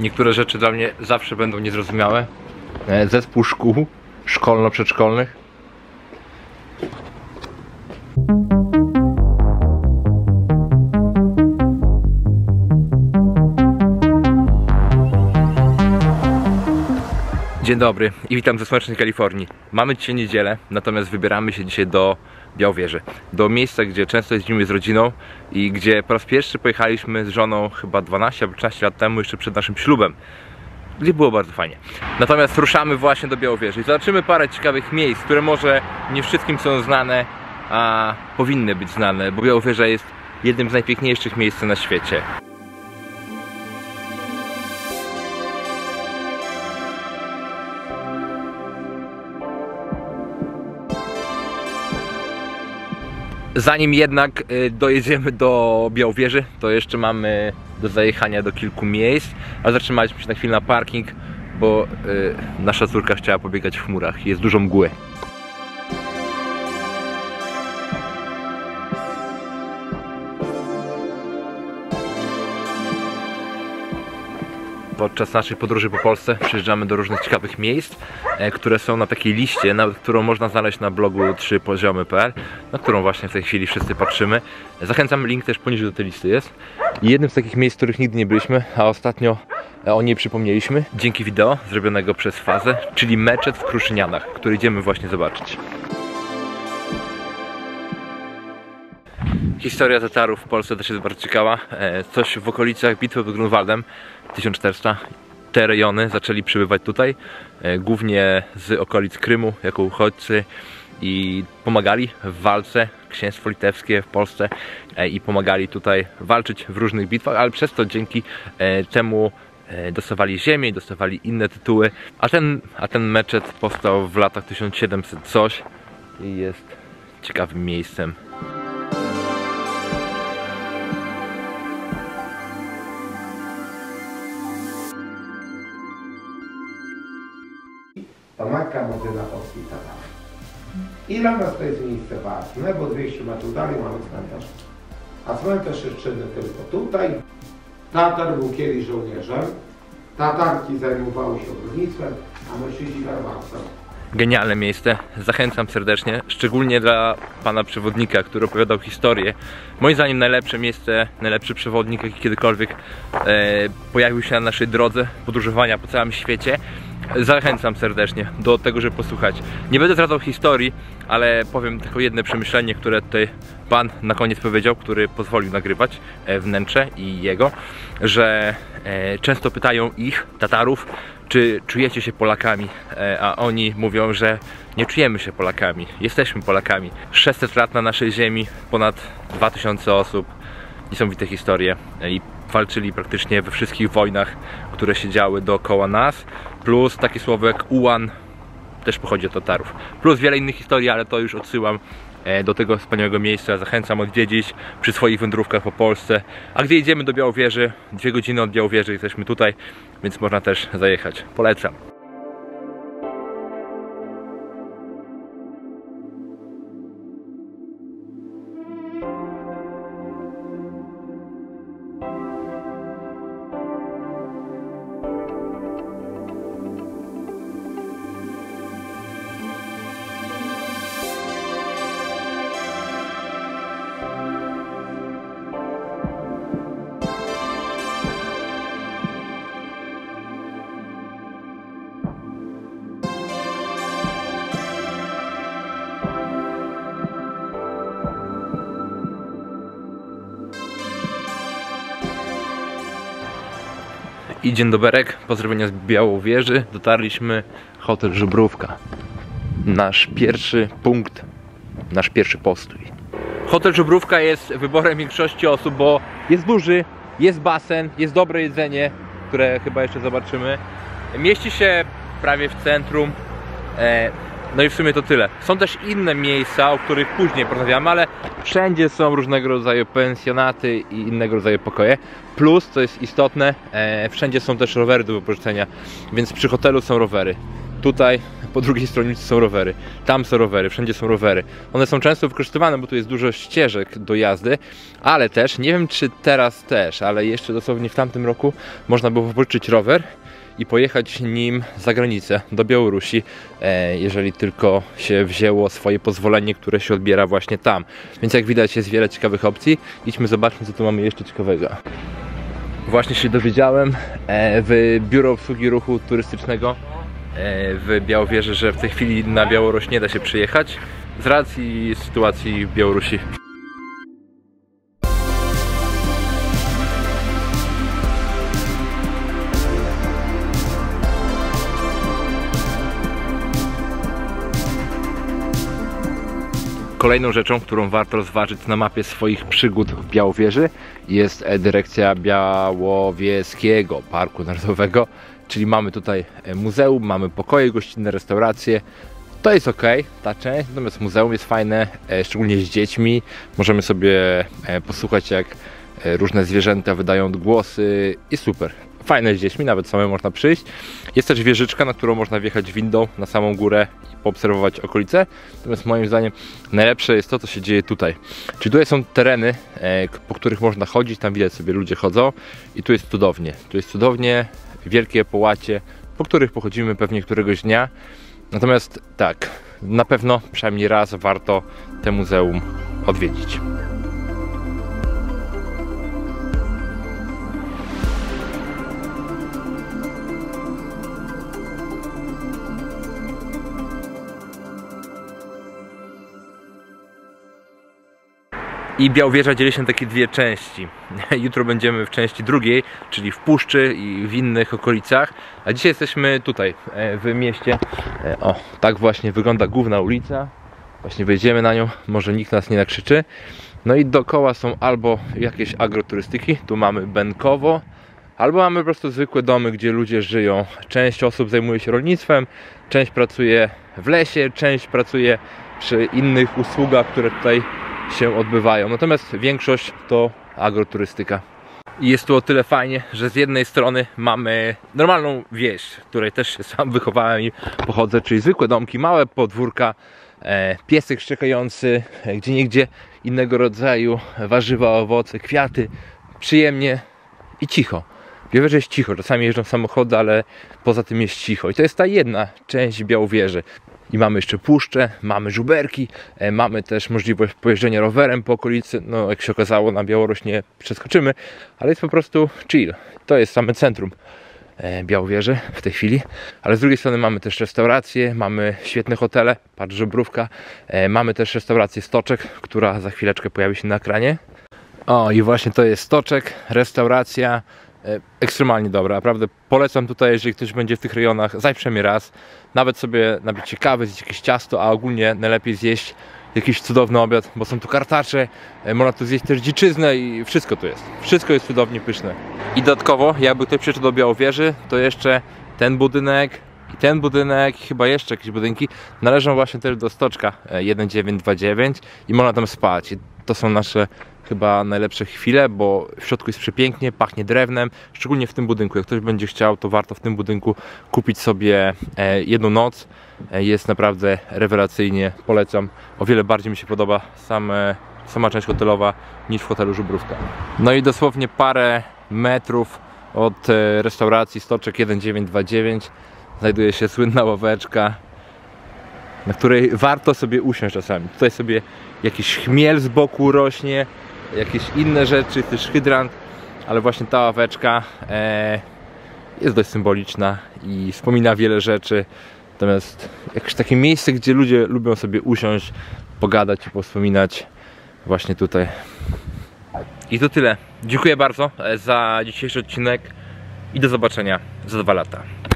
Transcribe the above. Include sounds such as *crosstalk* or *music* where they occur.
Niektóre rzeczy dla mnie zawsze będą niezrozumiałe. E, Zespół szkół szkolno-przedszkolnych. Dzień dobry i witam ze słonecznej Kalifornii. Mamy dzisiaj niedzielę, natomiast wybieramy się dzisiaj do Białowieży. Do miejsca, gdzie często jeździmy z rodziną i gdzie po raz pierwszy pojechaliśmy z żoną chyba 12 albo 13 lat temu, jeszcze przed naszym ślubem. Gdzie było bardzo fajnie. Natomiast ruszamy właśnie do Białowieży i zobaczymy parę ciekawych miejsc, które może nie wszystkim są znane, a powinny być znane, bo Białowieża jest jednym z najpiękniejszych miejsc na świecie. Zanim jednak y, dojedziemy do Białowieży, to jeszcze mamy do zajechania do kilku miejsc, a zatrzymaliśmy się na chwilę na parking, bo y, nasza córka chciała pobiegać w chmurach. Jest dużo mgły. Podczas naszej podróży po Polsce przyjeżdżamy do różnych ciekawych miejsc, e, które są na takiej liście, nawet którą można znaleźć na blogu 3poziomy.pl, na którą właśnie w tej chwili wszyscy patrzymy. Zachęcam, link też poniżej do tej listy jest. I jednym z takich miejsc, w których nigdy nie byliśmy, a ostatnio e, o niej przypomnieliśmy, dzięki wideo zrobionego przez Fazę, czyli meczet w Kruszynianach, który idziemy właśnie zobaczyć. Historia Tatarów w Polsce też jest bardzo ciekawa. E, Coś w okolicach bitwy pod Grunwaldem 1400 te rejony zaczęli przybywać tutaj, e, głównie z okolic Krymu, jako uchodźcy i pomagali w walce księstwo litewskie w Polsce e, i pomagali tutaj walczyć w różnych bitwach, ale przez to dzięki temu dostawali ziemię dostawali inne tytuły, a ten, a ten meczet powstał w latach 1700 coś i jest ciekawym miejscem. To matka polskiej Tatarów. I dla nas to jest miejsce ważne, bo 200 metrów dalej mamy cmentarz. A cmentarz jest czynny tylko tutaj. Tatar był kiedyś żołnierzem, Tatarki zajmowały się ogrodnictwem, a mężczyźni garbarstwem. Genialne miejsce, zachęcam serdecznie, szczególnie dla pana przewodnika, który opowiadał historię. Moim zdaniem najlepsze miejsce, najlepszy przewodnik, jaki kiedykolwiek e, pojawił się na naszej drodze podróżowania po całym świecie. Zachęcam serdecznie do tego, żeby posłuchać. Nie będę zdradzał historii, ale powiem tylko jedno przemyślenie, które tutaj pan na koniec powiedział, który pozwolił nagrywać e, wnętrze i jego, że e, często pytają ich, Tatarów, czy czujecie się Polakami, E, a oni mówią, że nie czujemy się Polakami, jesteśmy Polakami. 600 lat na naszej ziemi, ponad 2000 osób, niesamowite historie i walczyli praktycznie we wszystkich wojnach, które się działy dookoła nas, plus takie słowo jak Ułan, też pochodzi od Tatarów. Plus wiele innych historii, ale to już odsyłam e, do tego wspaniałego miejsca. Zachęcam odwiedzić przy swoich wędrówkach po Polsce. A gdy jedziemy do Białowieży, dwie godziny od Białowieży jesteśmy tutaj, więc można też zajechać. Polecam. I dzień doberek, pozdrowienia z Białowieży. Dotarliśmy hotel Żubrówka. Nasz pierwszy punkt, nasz pierwszy postój. Hotel Żubrówka jest wyborem większości osób, bo jest duży, jest basen, jest dobre jedzenie, które chyba jeszcze zobaczymy. Mieści się prawie w centrum. No i w sumie to tyle. Są też inne miejsca, o których później porozmawiamy, ale wszędzie są różnego rodzaju pensjonaty i innego rodzaju pokoje. Plus, co jest istotne, e, wszędzie są też rowery do wypożyczenia, więc przy hotelu są rowery. Tutaj po drugiej stronie są rowery. Tam są rowery, wszędzie są rowery. One są często wykorzystywane, bo tu jest dużo ścieżek do jazdy, ale też, nie wiem czy teraz też, ale jeszcze dosłownie w tamtym roku można było wypożyczyć rower i pojechać nim za granicę, do Białorusi, e, jeżeli tylko się wzięło swoje pozwolenie, które się odbiera właśnie tam. Więc jak widać jest wiele ciekawych opcji. Idźmy zobaczmy co tu mamy jeszcze ciekawego. Właśnie się dowiedziałem e, w Biuro Obsługi Ruchu Turystycznego e, w Białowieży, że w tej chwili na Białoruś nie da się przyjechać z racji sytuacji w Białorusi. Kolejną rzeczą, którą warto rozważyć na mapie swoich przygód w Białowieży jest e, dyrekcja Białowieskiego Parku Narodowego, czyli mamy tutaj e, muzeum, mamy pokoje gościnne, restauracje. To jest ok, ta część, natomiast muzeum jest fajne, e, szczególnie z dziećmi. Możemy sobie posłuchać jak różne zwierzęta wydają odgłosy i super. Fajne z dziećmi, nawet samemu można przyjść. Jest też wieżyczka, na którą można wjechać windą na samą górę i poobserwować okolice. Natomiast moim zdaniem najlepsze jest to, co się dzieje tutaj. Czyli tutaj są tereny, e, po których można chodzić, tam widać sobie ludzie chodzą i tu jest cudownie. Tu jest cudownie, wielkie połacie, po których pochodzimy pewnie któregoś dnia. Natomiast tak, na pewno przynajmniej raz warto te muzeum odwiedzić. I Białowieża dzieli się na takie dwie części. *laughs* Jutro będziemy w części drugiej, czyli w Puszczy i w innych okolicach. A dzisiaj jesteśmy tutaj, e, w mieście. E, O, tak właśnie wygląda główna ulica. Właśnie wejdziemy na nią, może nikt nas nie nakrzyczy. No i dookoła są albo jakieś agroturystyki, tu mamy Benkowo, albo mamy po prostu zwykłe domy, gdzie ludzie żyją. Część osób zajmuje się rolnictwem, część pracuje w lesie, część pracuje przy innych usługach, które tutaj się odbywają. Natomiast większość to agroturystyka. I jest tu o tyle fajnie, że z jednej strony mamy normalną wieś, której też się *laughs* sam wychowałem i pochodzę, czyli zwykłe domki, małe podwórka, e, piesek szczekający, e, gdzie niegdzie innego rodzaju warzywa, owoce, kwiaty, przyjemnie i cicho. Że jest cicho, czasami jeżdżą samochody, ale poza tym jest cicho. I to jest ta jedna część Białowieży. I mamy jeszcze puszcze, mamy żuberki, e, mamy też możliwość pojeżdżenia rowerem po okolicy. No, jak się okazało, na Białoruś nie przeskoczymy, ale jest po prostu chill. To jest same centrum e, Białowieży w tej chwili. Ale z drugiej strony mamy też restauracje, mamy świetne hotele, patrz Żubrówka. E, Mamy też restaurację Stoczek, która za chwileczkę pojawi się na ekranie. O, i właśnie to jest Stoczek, restauracja. E, Ekstremalnie dobra, naprawdę polecam tutaj, jeżeli ktoś będzie w tych rejonach, zajść przynajmniej raz, nawet sobie napić się kawy, zjeść jakieś ciasto, a ogólnie najlepiej zjeść jakiś cudowny obiad, bo są tu kartacze, e, można tu zjeść też dziczyznę i wszystko tu jest. Wszystko jest cudownie pyszne. I dodatkowo, jakby ktoś przyszedł do Białowieży, to jeszcze ten budynek i ten budynek, chyba jeszcze jakieś budynki należą właśnie też do Stoczka e, 1929 i można tam spać. I to są nasze chyba najlepsze chwile, bo w środku jest przepięknie, pachnie drewnem, szczególnie w tym budynku. Jak ktoś będzie chciał, to warto w tym budynku kupić sobie e, jedną noc. E, Jest naprawdę rewelacyjnie, polecam. O wiele bardziej mi się podoba same, sama część hotelowa niż w hotelu Żubrówka. No i dosłownie parę metrów od e, restauracji Stoczek 1929 znajduje się słynna ławeczka, na której warto sobie usiąść czasami. Tutaj sobie jakiś chmiel z boku rośnie, jakieś inne rzeczy, też hydrant, ale właśnie ta ławeczka e, jest dość symboliczna i wspomina wiele rzeczy. Natomiast jakieś takie miejsce, gdzie ludzie lubią sobie usiąść, pogadać i powspominać właśnie tutaj. I to tyle. Dziękuję bardzo e, za dzisiejszy odcinek i do zobaczenia za dwa lata.